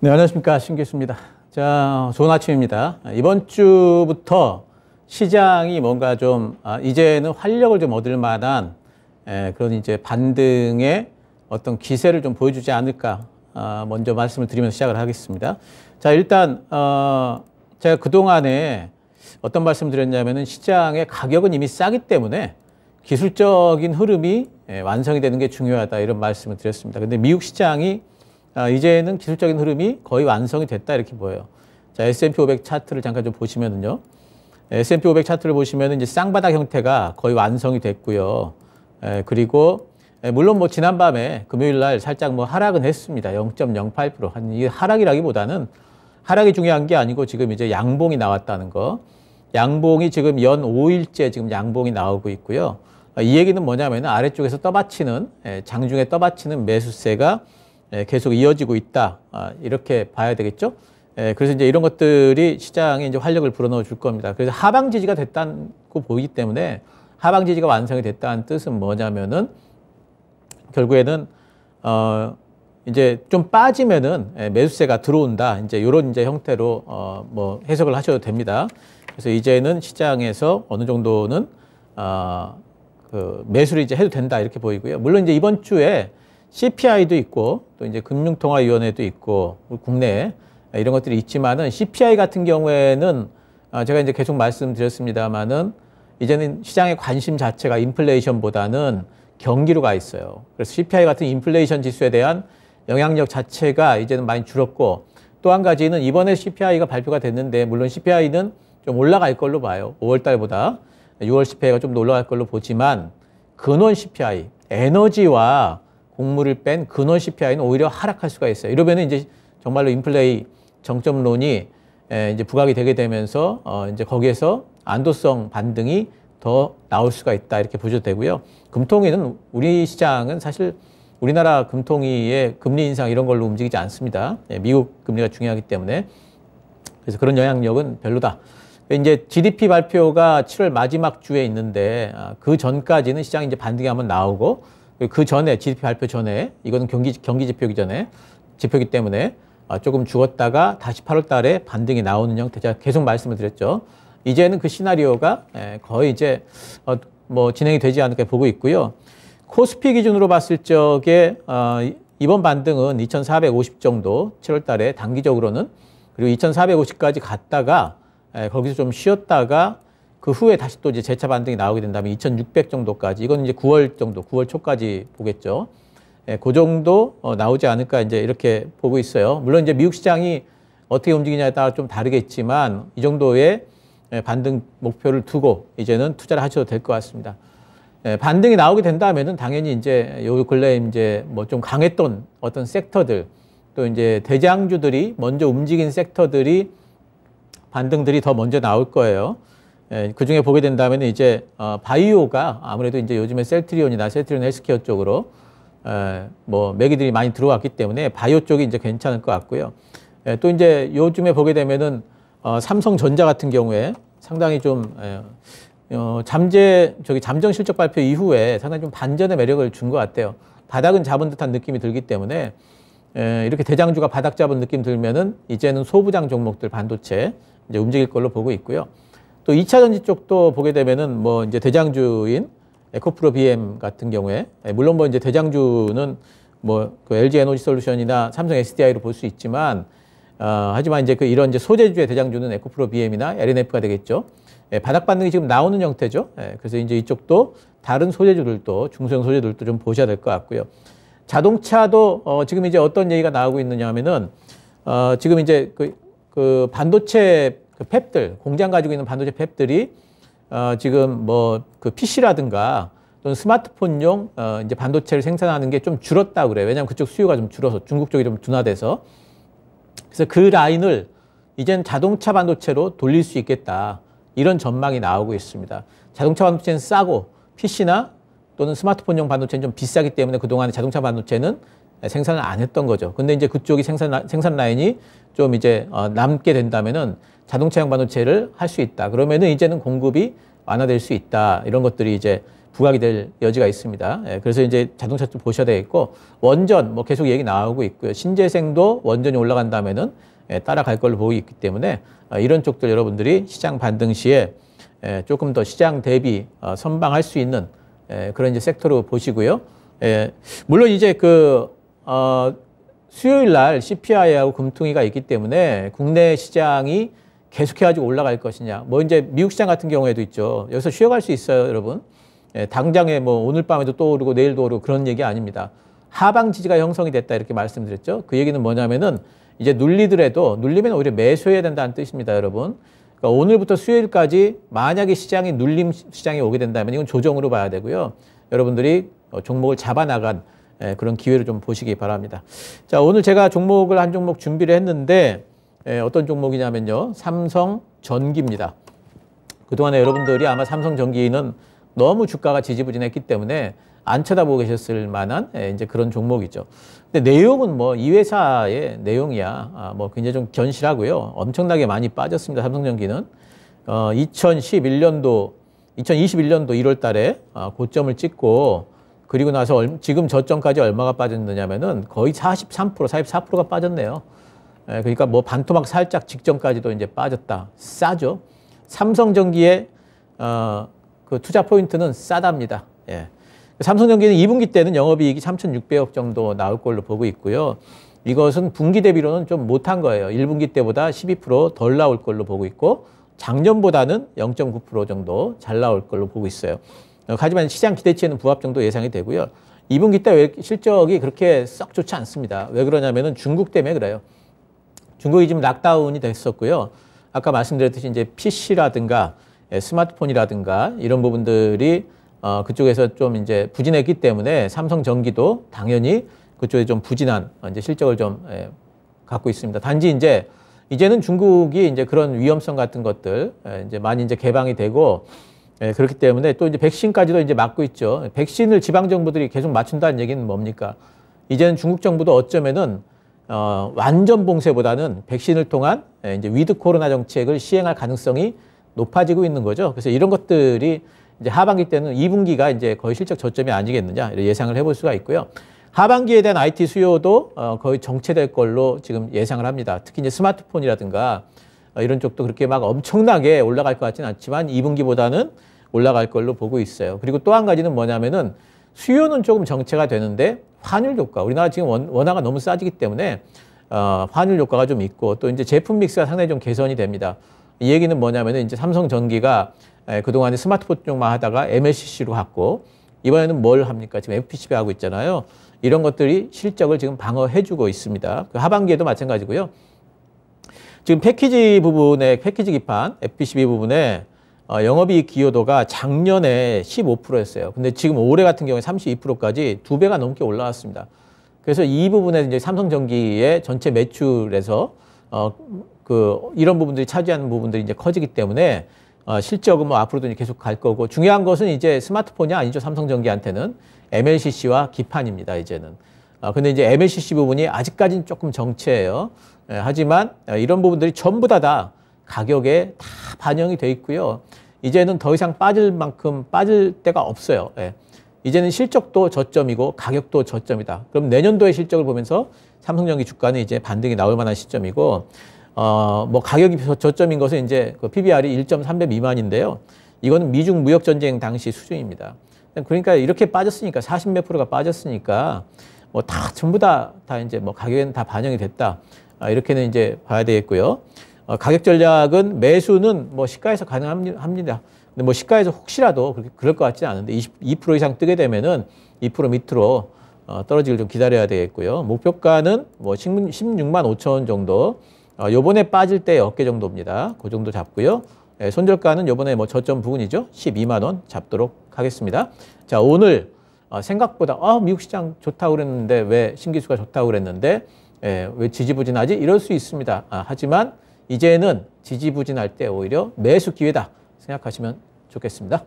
네, 안녕하십니까. 신교수입니다. 자, 좋은 아침입니다. 이번 주부터 시장이 뭔가 좀, 아, 이제는 활력을 좀 얻을 만한 에, 그런 이제 반등의 어떤 기세를 좀 보여주지 않을까. 아, 먼저 말씀을 드리면서 시작을 하겠습니다. 자, 일단, 어, 제가 그동안에 어떤 말씀 드렸냐면은 시장의 가격은 이미 싸기 때문에 기술적인 흐름이 예, 완성이 되는 게 중요하다 이런 말씀을 드렸습니다. 근데 미국 시장이 아, 이제는 기술적인 흐름이 거의 완성이 됐다 이렇게 보여요. 자, S&P 500 차트를 잠깐 좀 보시면은요. S&P 500 차트를 보시면은 이제 쌍바닥 형태가 거의 완성이 됐고요. 에, 그리고 에, 물론 뭐 지난밤에 금요일 날 살짝 뭐 하락은 했습니다. 0.08%. 한 이 하락이라기보다는 하락이 중요한 게 아니고 지금 이제 양봉이 나왔다는 거. 양봉이 지금 연 5일째 지금 양봉이 나오고 있고요. 아, 이 얘기는 뭐냐면 아래쪽에서 떠받치는 에, 장중에 떠받치는 매수세가 예, 계속 이어지고 있다. 아, 이렇게 봐야 되겠죠. 예, 그래서 이제 이런 것들이 시장에 이제 활력을 불어넣어 줄 겁니다. 그래서 하방 지지가 됐다고 보이기 때문에 하방 지지가 완성이 됐다는 뜻은 뭐냐면은 결국에는 어 이제 좀 빠지면은 예, 매수세가 들어온다. 이제 이런 이제 형태로 어뭐 해석을 하셔도 됩니다. 그래서 이제는 시장에서 어느 정도는 어그 매수를 이제 해도 된다 이렇게 보이고요. 물론 이제 이번 주에 CPI도 있고 또 이제 금융통화위원회도 있고 국내 이런 것들이 있지만은 CPI 같은 경우에는 아, 제가 이제 계속 말씀드렸습니다만은 이제는 시장의 관심 자체가 인플레이션보다는 경기로 가 있어요. 그래서 CPI 같은 인플레이션 지수에 대한 영향력 자체가 이제는 많이 줄었고 또 한 가지는 이번에 CPI가 발표가 됐는데 물론 CPI는 좀 올라갈 걸로 봐요. 5월 달보다 6월 CPI가 좀더 올라갈 걸로 보지만 근원 CPI, 에너지와 곡물을 뺀 근원 CPI는 오히려 하락할 수가 있어요. 이러면 이제 정말로 인플레이 정점론이 이제 부각이 되게 되면서 어 이제 거기에서 안도성 반등이 더 나올 수가 있다 이렇게 보셔도 되고요. 금통위는 우리 시장은 사실 우리나라 금통위의 금리 인상 이런 걸로 움직이지 않습니다. 예, 미국 금리가 중요하기 때문에 그래서 그런 영향력은 별로다. 이제 GDP 발표가 7월 마지막 주에 있는데 아, 그 전까지는 시장이 이제 반등이 한번 나오고 그 전에 GDP 발표 전에 이거는 경기 경기 지표기 전에 지표기 때문에 어, 조금 죽었다가 다시 8월 달에 반등이 나오는 형태 제가 계속 말씀을 드렸죠. 이제는 그 시나리오가 예, 거의 이제 어, 뭐 진행이 되지 않을까 보고 있고요. 코스피 기준으로 봤을 적에 어, 이번 반등은 2,450 정도 7월 달에 단기적으로는 그리고 2,450까지 갔다가 예, 거기서 좀 쉬었다가 그 후에 다시 또 이제 재차 반등이 나오게 된다면 2,600 정도까지 이건 이제 9월 정도, 9월 초까지 보겠죠. 예, 그 정도 어, 나오지 않을까 이제 이렇게 보고 있어요. 물론 이제 미국 시장이 어떻게 움직이냐에 따라 좀 다르겠지만 이 정도의 예, 반등 목표를 두고 이제는 투자를 하셔도 될 것 같습니다. 예, 반등이 나오게 된다면은 당연히 이제 요 근래 이제 뭐 좀 강했던 어떤 섹터들 또 이제 대장주들이 먼저 움직인 sek터들이 반등들이 더 먼저 나올 거예요. 예, 그 중에 보게 된다면 이제 어, 바이오가 아무래도 이제 요즘에 셀트리온이나 셀트리온 헬스케어 쪽으로 에, 예, 뭐 매기들이 많이 들어왔기 때문에 바이오 쪽이 이제 괜찮을 것 같고요. 에, 예, 또 이제 요즘에 보게 되면은 어, 삼성전자 같은 경우에 상당히 좀 에, 어, 잠재 저기 잠정 실적 발표 이후에 상당히 좀 반전의 매력을 준 것 같아요. 바닥은 잡은 듯한 느낌이 들기 때문에 에, 이렇게 대장주가 바닥 잡은 느낌 들면은 이제는 소부장 종목들 반도체 이제 움직일 걸로 보고 있고요. 또 2차 전지 쪽도 보게 되면은 뭐 이제 대장주인 에코프로 BM 같은 경우에 예, 물론 뭐 이제 대장주는 뭐 그 LG 에너지 솔루션이나 삼성 SDI로 볼 수 있지만 어, 하지만 이제 그 이런 이제 소재주의 대장주는 에코프로 BM이나 LNF가 되겠죠. 예, 바닥 반등이 지금 나오는 형태죠. 예, 그래서 이제 이쪽도 다른 소재주들도 중소형 소재들도 좀 보셔야 될 것 같고요. 자동차도 어, 지금 이제 어떤 얘기가 나오고 있느냐 하면은 어, 지금 이제 그, 그 반도체 그 팹들, 공장 가지고 있는 반도체 팹들이 어, 지금 뭐 그 PC라든가 또는 스마트폰용 어, 이제 반도체를 생산하는 게 좀 줄었다 그래요. 왜냐하면 그쪽 수요가 좀 줄어서 중국 쪽이 좀 둔화돼서 그래서 그 라인을 이젠 자동차 반도체로 돌릴 수 있겠다. 이런 전망이 나오고 있습니다. 자동차 반도체는 싸고 PC나 또는 스마트폰용 반도체는 좀 비싸기 때문에 그동안 자동차 반도체는 생산을 안 했던 거죠. 근데 이제 그쪽이 생산, 생산 라인이 좀 이제 어, 남게 된다면은 자동차용 반도체를 할 수 있다. 그러면은 이제는 공급이 완화될 수 있다. 이런 것들이 이제 부각이 될 여지가 있습니다. 예, 그래서 이제 자동차 좀 보셔야 되겠고 원전 뭐 계속 얘기 나오고 있고요. 신재생도 원전이 올라간다면은 예, 따라갈 걸로 보고 있기 때문에 어, 이런 쪽들 여러분들이 시장 반등 시에 예, 조금 더 시장 대비 어, 선방할 수 있는 예, 그런 이제 섹터로 보시고요. 예, 물론 이제 그 어, 수요일 날 CPI하고 금통위가 있기 때문에 국내 시장이 계속해가지고 올라갈 것이냐. 뭐 이제 미국 시장 같은 경우에도 있죠. 여기서 쉬어갈 수 있어요, 여러분. 예, 당장에 뭐 오늘 밤에도 또 오르고 내일도 오르고 그런 얘기 아닙니다. 하방 지지가 형성이 됐다 이렇게 말씀드렸죠. 그 얘기는 뭐냐면은 이제 눌리더라도 눌리면 오히려 매수해야 된다는 뜻입니다, 여러분. 그러니까 오늘부터 수요일까지 만약에 시장이 눌림 시장이 오게 된다면 이건 조정으로 봐야 되고요. 여러분들이 어, 종목을 잡아 나간 예, 그런 기회를 좀 보시기 바랍니다. 자, 오늘 제가 종목을 한 종목 준비를 했는데 예, 어떤 종목이냐면요. 삼성 전기입니다. 그동안에 여러분들이 아마 삼성 전기는 너무 주가가 지지부진했기 때문에 안 쳐다보고 계셨을 만한 예, 이제 그런 종목이죠. 근데 내용은 뭐 이 회사의 내용이야. 아, 뭐 굉장히 좀 견실하고요. 엄청나게 많이 빠졌습니다. 삼성전기는. 어, 2011년도, 2021년도 1월 달에 아, 고점을 찍고 그리고 나서 얼, 지금 저점까지 얼마가 빠졌느냐면은 거의 43%, 44%가 빠졌네요. 예, 그러니까 뭐 반토막 살짝 직전까지도 이제 빠졌다. 싸죠. 삼성전기의 어, 그 투자 포인트는 싸답니다. 예. 삼성전기는 2분기 때는 영업이익이 3,600억 정도 나올 걸로 보고 있고요. 이것은 분기 대비로는 좀 못한 거예요. 1분기 때보다 12%덜 나올 걸로 보고 있고 작년보다는 0.9% 정도 잘 나올 걸로 보고 있어요. 하지만 시장 기대치에는 부합 정도 예상이 되고요. 2분기 때 실적이 그렇게 썩 좋지 않습니다. 왜 그러냐면은 중국 때문에 그래요. 중국이 지금 락다운이 됐었고요. 아까 말씀드렸듯이 이제 PC라든가 예, 스마트폰이라든가 이런 부분들이 어, 그쪽에서 좀 이제 부진했기 때문에 삼성전기도 당연히 그쪽에 좀 부진한 이제 실적을 좀 예, 갖고 있습니다. 단지 이제 이제는 중국이 이제 그런 위험성 같은 것들 예, 이제 많이 이제 개방이 되고 예, 그렇기 때문에 또 이제 백신까지도 이제 맞고 있죠. 백신을 지방 정부들이 계속 맞춘다는 얘기는 뭡니까? 이제는 중국 정부도 어쩌면은 어, 완전 봉쇄보다는 백신을 통한 예, 이제 위드 코로나 정책을 시행할 가능성이 높아지고 있는 거죠. 그래서 이런 것들이 이제 하반기 때는 2분기가 이제 거의 실적 저점이 아니겠느냐 예상을 해볼 수가 있고요. 하반기에 대한 IT 수요도 어, 거의 정체될 걸로 지금 예상을 합니다. 특히 이제 스마트폰이라든가 어, 이런 쪽도 그렇게 막 엄청나게 올라갈 것 같지는 않지만 2분기보다는 올라갈 걸로 보고 있어요. 그리고 또 한 가지는 뭐냐면은 수요는 조금 정체가 되는데 환율 효과. 우리나라 지금 원, 원화가 너무 싸지기 때문에 어, 환율 효과가 좀 있고 또 이제 제품 믹스가 상당히 좀 개선이 됩니다. 이 얘기는 뭐냐면은 이제 삼성전기가 그동안에 스마트폰 쪽만 하다가 MLCC로 갔고 이번에는 뭘 합니까? 지금 FPCB 하고 있잖아요. 이런 것들이 실적을 지금 방어해주고 있습니다. 그 하반기에도 마찬가지고요. 지금 패키지 부분에 패키지 기판 FPCB 부분에 어, 영업이익 기여도가 작년에 15%였어요. 근데 지금 올해 같은 경우에 32%까지 두 배가 넘게 올라왔습니다. 그래서 이 부분에 이제 삼성전기의 전체 매출에서 어, 그 이런 부분들이 차지하는 부분들이 이제 커지기 때문에 어, 실적은 뭐 앞으로도 계속 갈 거고 중요한 것은 이제 스마트폰이 아니죠 삼성전기한테는 MLCC와 기판입니다 이제는. 어, 근데 이제 MLCC 부분이 아직까지는 조금 정체예요. 예, 하지만 이런 부분들이 전부 다다 가격에 다 반영이 돼 있고요. 이제는 더 이상 빠질 만큼 빠질 데가 없어요. 예. 이제는 실적도 저점이고 가격도 저점이다. 그럼 내년도의 실적을 보면서 삼성전기 주가는 이제 반등이 나올 만한 시점이고 어, 뭐 가격이 저점인 것은 이제 그 PBR이 1.3배 미만인데요. 이거는 미중 무역 전쟁 당시 수준입니다. 그러니까 이렇게 빠졌으니까 40몇 프로가 빠졌으니까 뭐 다 전부 다다 이제 뭐 가격에는 다 반영이 됐다. 아, 이렇게는 이제 봐야 되겠고요. 어, 가격 전략은 매수는 뭐 시가에서 가능합니다. 근데 뭐 시가에서 혹시라도 그렇게 그럴 것 같지는 않은데 22% 이상 뜨게 되면은 2% 밑으로 어, 떨어지길 좀 기다려야 되겠고요. 목표가는 뭐 16만 5천 원 정도. 어, 요번에 빠질 때 어깨 정도입니다. 그 정도 잡고요. 예, 손절가는 요번에 뭐 저점 부근이죠. 12만 원 잡도록 하겠습니다. 자, 오늘 어, 생각보다 아, 미국 시장 좋다고 그랬는데 왜 신기수가 좋다고 그랬는데 예, 왜 지지부진하지? 이럴 수 있습니다. 아, 하지만 이제는 지지부진할 때 오히려 매수 기회다 생각하시면 좋겠습니다.